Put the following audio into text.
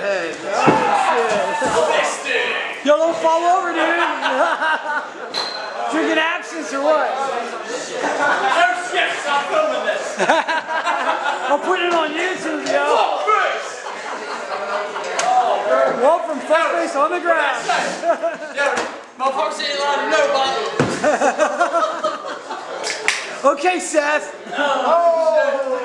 head. Shit. Yo, don't fall over, dude. Drinking absinthe or what? No shit, stop filming this. I'm putting it on YouTube, yo. Well, from first base on the ground. Yo, motherfuckers ain't allowed to know about. Okay, Seth. Oh.